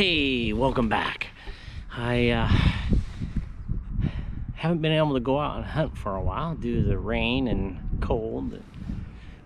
Hey, welcome back. I uh, haven't been able to go out and hunt for a while due to the rain and cold. It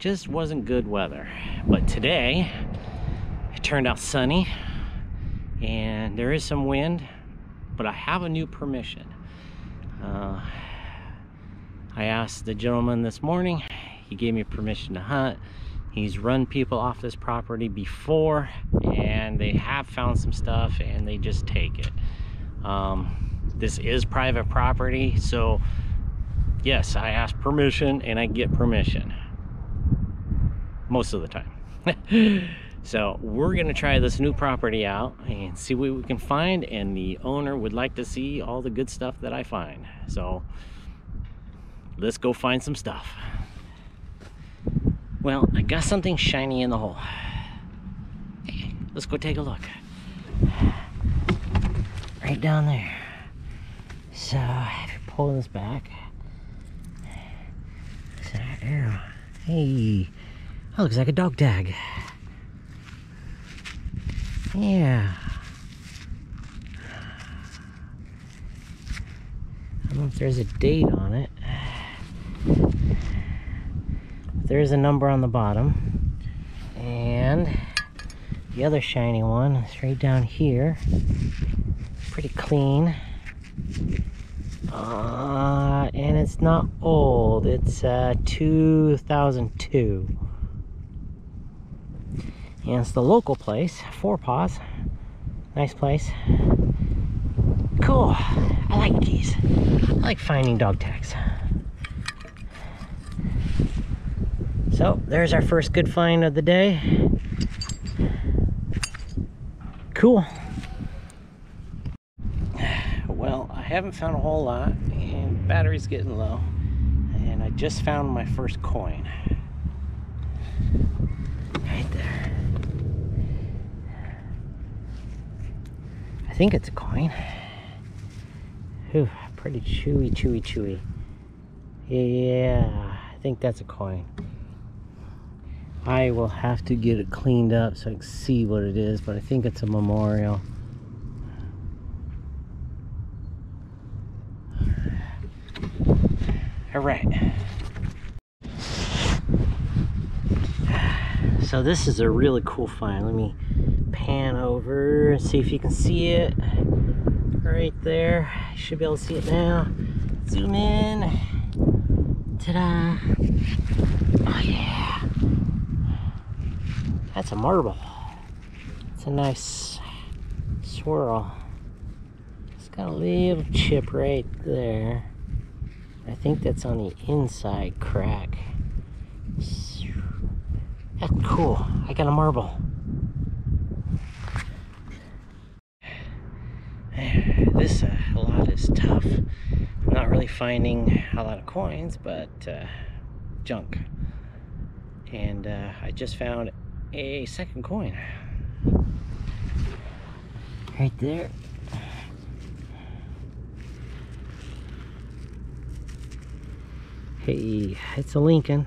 just wasn't good weather. But today, it turned out sunny and there is some wind, but I have a new permission. Uh, I asked the gentleman this morning, he gave me permission to hunt. He's run people off this property before and they have found some stuff and they just take it. Um, this is private property, so yes, I ask permission and I get permission. Most of the time. so we're gonna try this new property out and see what we can find and the owner would like to see all the good stuff that I find. So let's go find some stuff. Well, I got something shiny in the hole. Hey, let's go take a look. Right down there. So, if you pull this back, is that arrow? Hey, that looks like a dog tag. Yeah. I don't know if there's a date on it there's a number on the bottom. And the other shiny one is right down here. Pretty clean. Uh, and it's not old. It's uh, 2002 and it's the local place four paws. Nice place. Cool. I like these. I like finding dog tags So there's our first good find of the day. Cool. Well, I haven't found a whole lot and battery's getting low. And I just found my first coin. Right there. I think it's a coin. Ooh, pretty chewy, chewy, chewy. Yeah, I think that's a coin. I will have to get it cleaned up so I can see what it is, but I think it's a memorial. All right. So this is a really cool find. Let me pan over and see if you can see it. Right there. You should be able to see it now. Zoom in. Ta-da. Oh yeah. That's a marble. It's a nice swirl. It's got a little chip right there. I think that's on the inside crack. That's cool. I got a marble. This uh, lot is tough. I'm not really finding a lot of coins, but uh, junk. And uh, I just found a second coin. Right there. Hey, it's a Lincoln.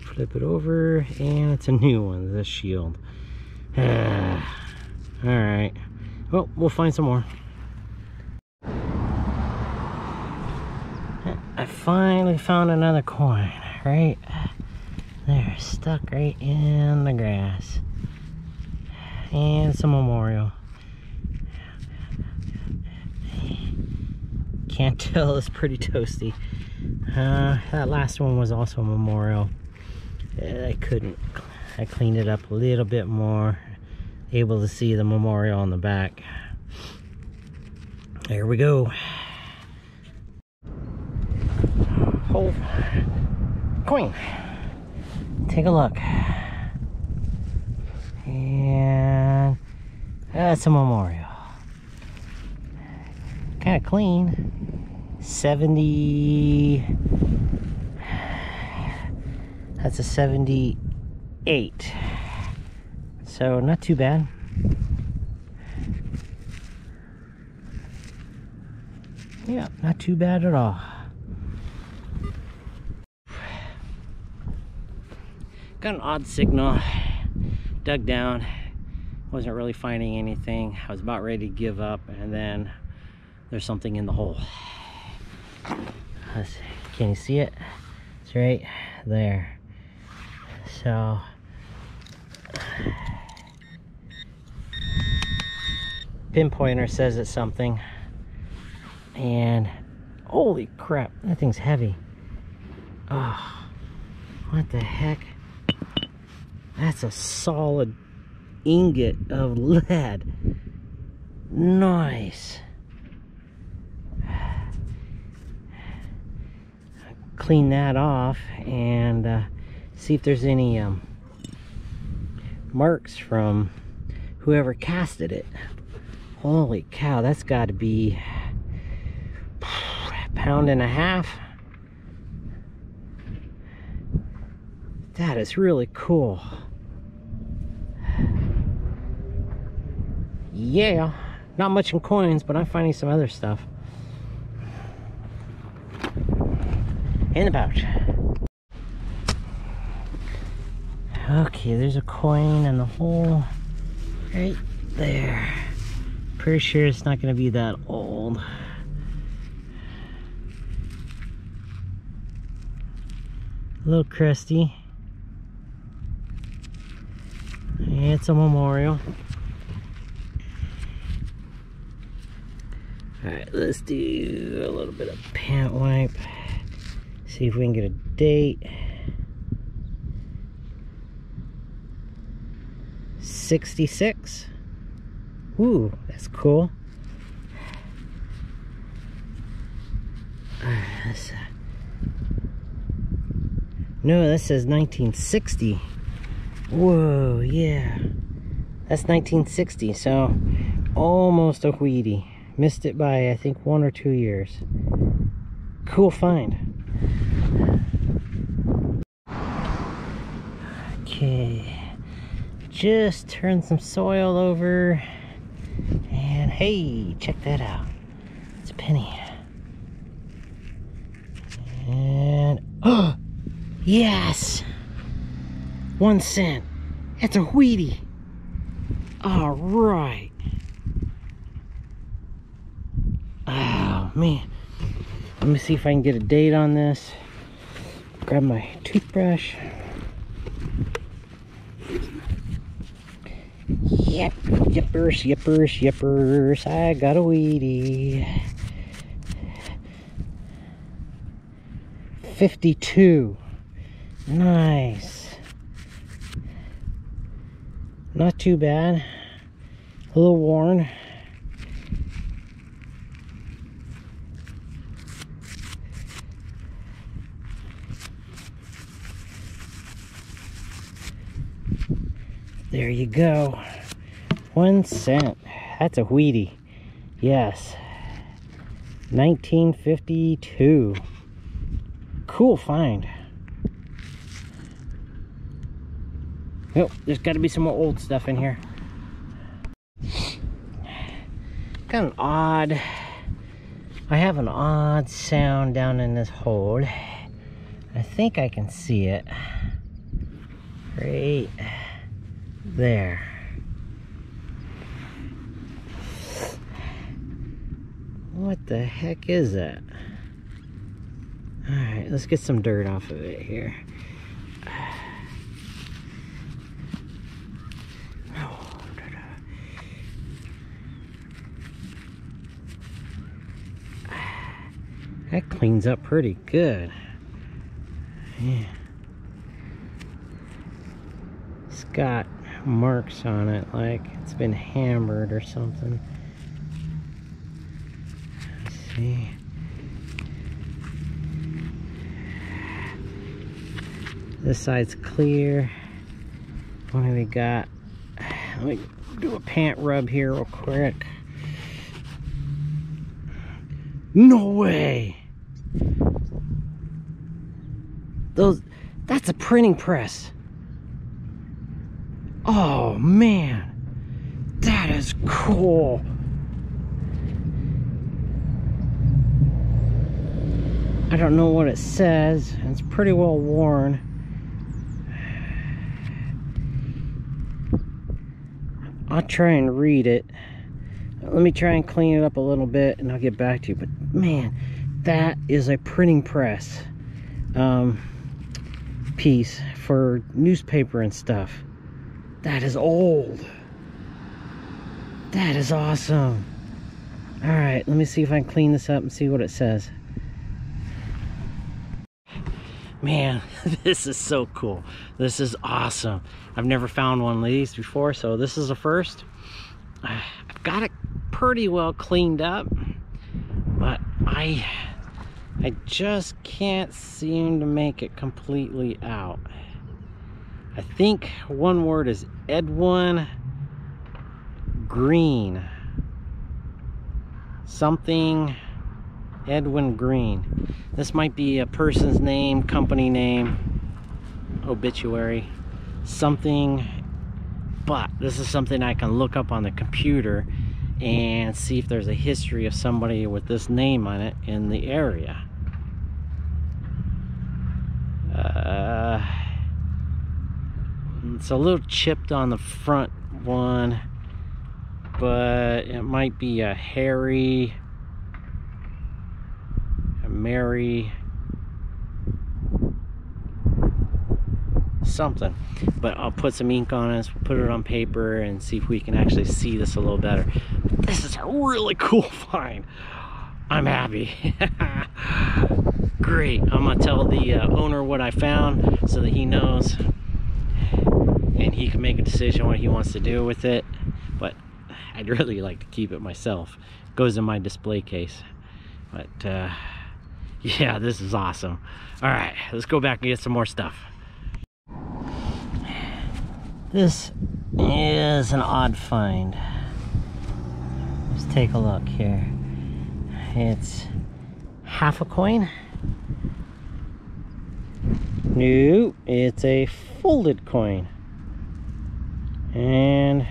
Flip it over, and it's a new one, the shield. Alright. Well, we'll find some more. I finally found another coin, right? There, stuck right in the grass. And a memorial. Can't tell, it's pretty toasty. Uh, that last one was also a memorial. I couldn't, I cleaned it up a little bit more. Able to see the memorial on the back. There we go. Oh, coin take a look. And uh, that's a memorial. Kind of clean. 70. That's a 78. So not too bad. Yeah, not too bad at all. Got an odd signal. Dug down. Wasn't really finding anything. I was about ready to give up and then there's something in the hole. Can you see it? It's right there. So pinpointer says it's something. And holy crap that thing's heavy. Oh what the heck that's a solid ingot of lead. Nice. Clean that off and uh, see if there's any um, marks from whoever casted it. Holy cow that's got to be a pound and a half. That is really cool yeah not much in coins but I'm finding some other stuff. In the pouch. Okay there's a coin in the hole right there. Pretty sure it's not going to be that old. A little crusty. It's a memorial all right let's do a little bit of pant wipe. See if we can get a date. 66 Ooh, that's cool. Uh, no that says 1960 whoa yeah. That's 1960 so almost a Wheatie missed it by I think one or two years cool find Okay, just turn some soil over and hey, check that out. It's a penny. And oh, yes, one cent. That's a Wheatie. All right. Oh man, let me see if I can get a date on this. Grab my toothbrush. Yep, yippers, yippers, yippers. I got a Wheatie. 52. Nice. Not too bad. A little worn. There you go. One cent. That's a Wheatie. Yes. 1952. Cool find. Oh, there's got to be some more old stuff in here. Kind of odd. I have an odd sound down in this hole. I think I can see it. Great there. What the heck is that? Alright, let's get some dirt off of it here. That cleans up pretty good. Yeah. It's got marks on it like it's been hammered or something. Let's see. This side's clear. What have we got? Let me do a pant rub here real quick. No way! Those, that's a printing press. Oh man, that is cool. I don't know what it says. It's pretty well worn. I'll try and read it. Let me try and clean it up a little bit and I'll get back to you. But man, that is a printing press um, piece for newspaper and stuff. That is old. That is awesome. All right, let me see if I can clean this up and see what it says. Man, this is so cool. This is awesome. I've never found one of these before, so this is a first. I've got it pretty well cleaned up, but I I just can't seem to make it completely out. I think one word is Edwin Green. Something Edwin Green. This might be a person's name, company name, obituary, something. But this is something I can look up on the computer and see if there's a history of somebody with this name on it in the area. Uh, it's a little chipped on the front one, but it might be a Harry, a Mary, something. But I'll put some ink on it, put it on paper, and see if we can actually see this a little better. This is a really cool find. I'm happy. Great. I'm gonna tell the uh, owner what I found so that he knows and he can make a decision what he wants to do with it. But I'd really like to keep it myself. It goes in my display case. But uh, yeah, this is awesome. All right, let's go back and get some more stuff. This is an odd find. Let's take a look here. It's half a coin. No, it's a folded coin. And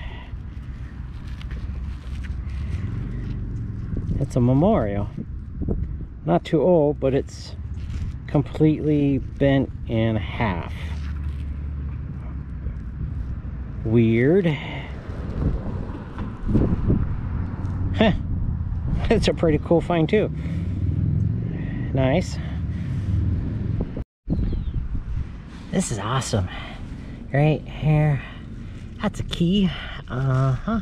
it's a memorial. Not too old, but it's completely bent in half. Weird. Huh. It's a pretty cool find too. Nice. This is awesome. Right here. That's a key. Uh-huh.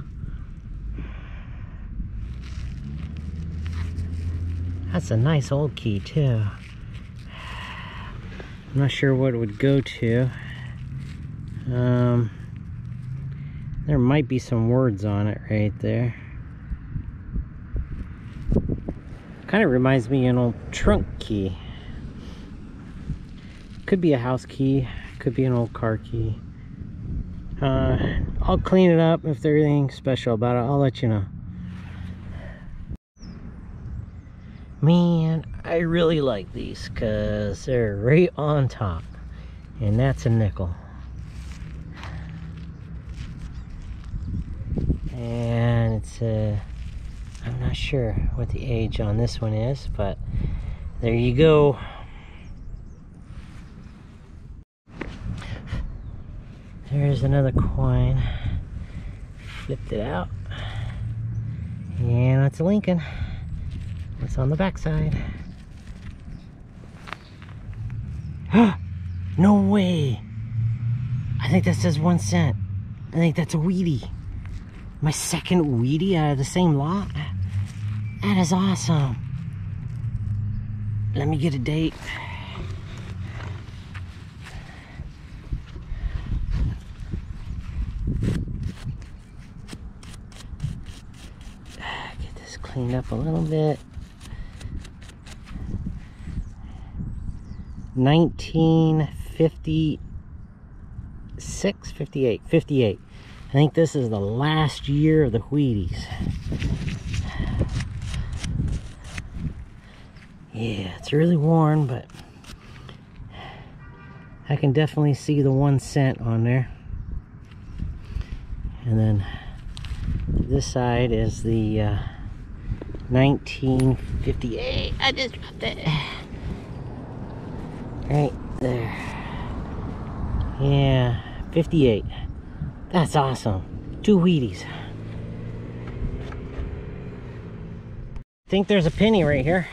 That's a nice old key too. I'm not sure what it would go to. Um, there might be some words on it right there. Kind of reminds me of an old trunk key. Could be a house key, could be an old car key. Uh, I'll clean it up if there's anything special about it. I'll let you know. Man, I really like these because they're right on top. And that's a nickel. And it's a... I'm not sure what the age on this one is, but there you go. There's another coin. Flipped it out. And that's a Lincoln. What's on the back side? no way! I think that says one cent. I think that's a Wheatie. My second Wheatie out of the same lot. That is awesome. Let me get a date. Cleaned up a little bit. 1956, 58, 58. I think this is the last year of the Wheaties. Yeah, it's really worn, but I can definitely see the one cent on there. And then this side is the uh, 1958. I just dropped it. Right there. Yeah, 58. That's awesome. Two Wheaties. I think there's a penny right here.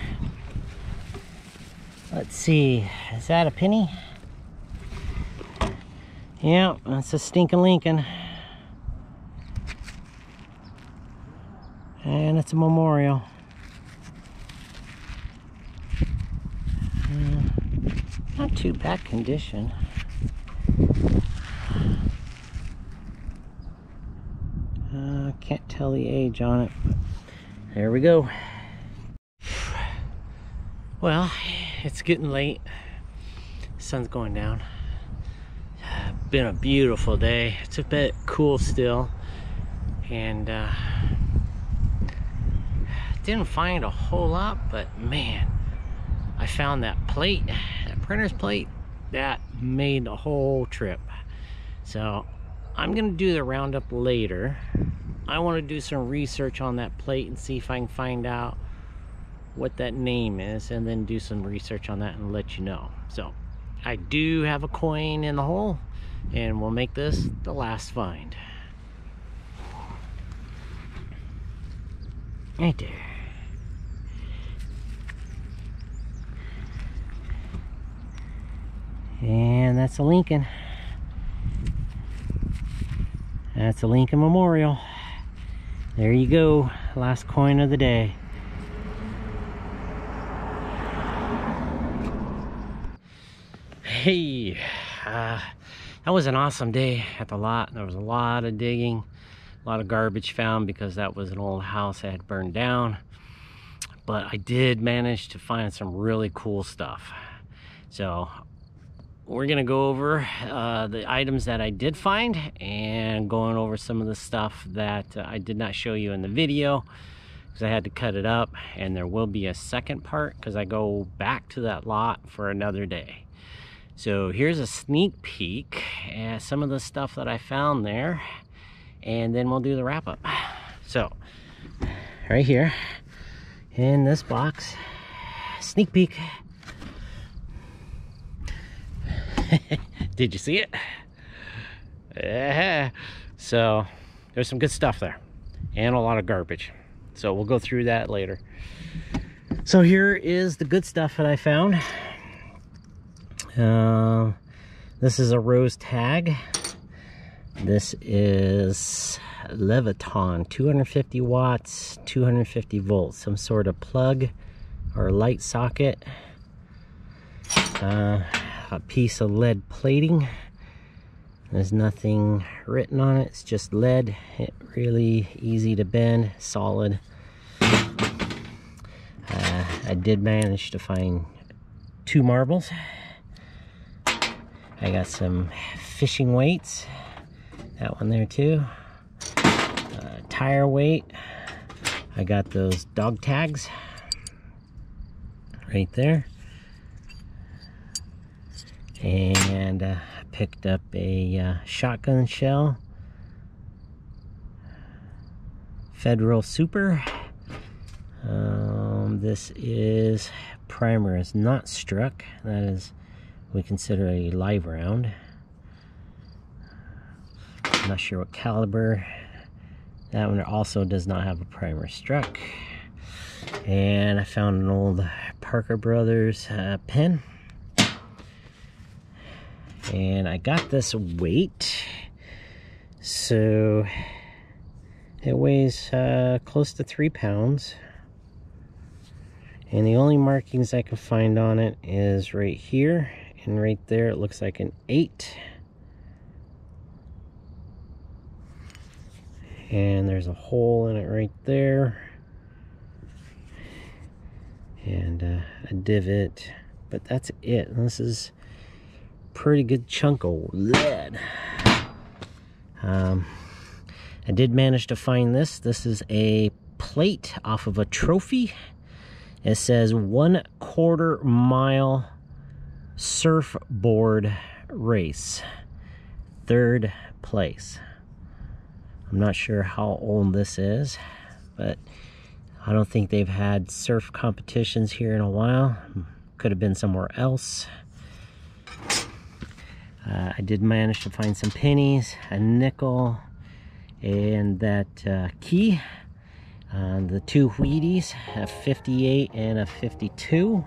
Let's see, is that a penny? Yeah, that's a stinking Lincoln. And it's a memorial. Uh, not too bad condition. Uh, can't tell the age on it. There we go. Well, it's getting late. sun's going down. Been a beautiful day. It's a bit cool still. And uh, didn't find a whole lot, but man, I found that plate, that printer's plate, that made the whole trip. So I'm gonna do the roundup later. I wanna do some research on that plate and see if I can find out what that name is and then do some research on that and let you know. So I do have a coin in the hole and we'll make this the last find. Right there. And that's a Lincoln. That's a Lincoln Memorial. There you go, last coin of the day. Hey, uh, that was an awesome day at the lot. There was a lot of digging, a lot of garbage found because that was an old house that had burned down. But I did manage to find some really cool stuff. So we're gonna go over uh, the items that I did find and going over some of the stuff that uh, I did not show you in the video because I had to cut it up and there will be a second part because I go back to that lot for another day. So here's a sneak peek at some of the stuff that I found there and then we'll do the wrap up. So right here in this box, sneak peek. Did you see it? Yeah. So there's some good stuff there and a lot of garbage. So we'll go through that later. So here is the good stuff that I found. Uh, this is a rose tag. This is Leviton, 250 watts, 250 volts, some sort of plug or light socket. Uh, a piece of lead plating. There's nothing written on it, it's just lead. It really easy to bend, solid. Uh, I did manage to find two marbles. I got some fishing weights. That one there too. Uh, tire weight. I got those dog tags right there. And uh, picked up a uh, shotgun shell. Federal Super. Um, this is primer is not struck. That is we consider a live round. I'm not sure what caliber. That one also does not have a primer struck. And I found an old Parker Brothers uh, pen. And I got this weight. So it weighs uh, close to three pounds. And the only markings I can find on it is right here. And right there it looks like an 8 and there's a hole in it right there. And uh, a divot but that's it. This is pretty good chunk of lead um, I did manage to find this this is a plate off of a trophy it says one quarter mile surfboard race. Third place. I'm not sure how old this is, but I don't think they've had surf competitions here in a while. Could have been somewhere else. Uh, I did manage to find some pennies, a nickel, and that uh, key uh, the two Wheaties, a 58 and a 52.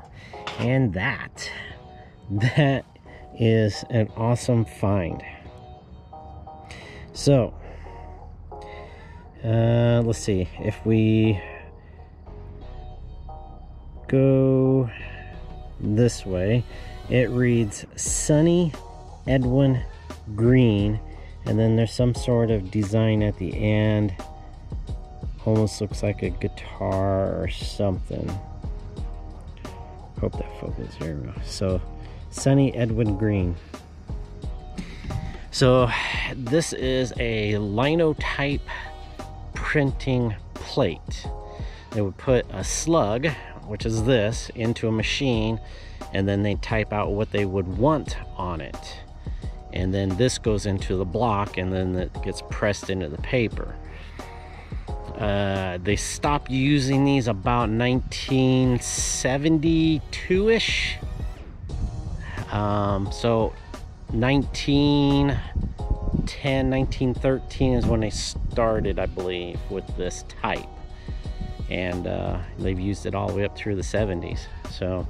And that, that is an awesome find. So, uh, let's see, if we go this way, it reads Sunny Edwin Green, and then there's some sort of design at the end almost looks like a guitar or something. Hope that focus. Here. So, Sunny Edwin Green. So, this is a linotype printing plate. They would put a slug, which is this, into a machine, and then they type out what they would want on it. And then this goes into the block, and then it gets pressed into the paper. Uh, they stopped using these about 1972-ish. Um, so 1910, 1913 is when they started, I believe, with this type. And uh, they've used it all the way up through the 70s. So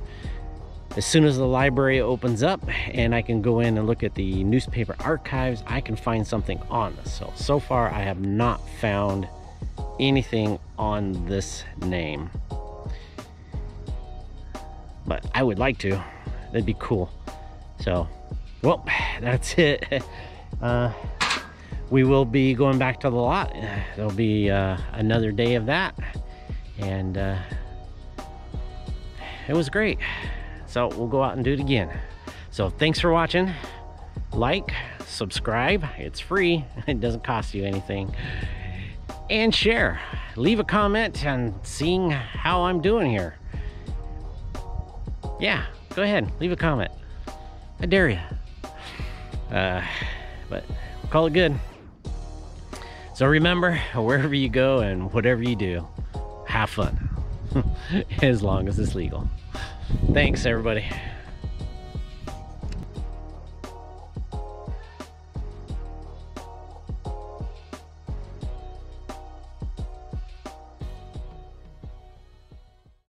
as soon as the library opens up and I can go in and look at the newspaper archives, I can find something on this. So, so far I have not found anything on this name. But I would like to. That'd be cool. So, well, that's it. Uh, we will be going back to the lot. There'll be uh, another day of that. And uh, it was great. So we'll go out and do it again. So thanks for watching. Like, subscribe. It's free. It doesn't cost you anything and share. Leave a comment on seeing how I'm doing here. Yeah, go ahead, leave a comment. I dare you. Uh, but call it good. So remember, wherever you go and whatever you do, have fun. as long as it's legal. Thanks, everybody.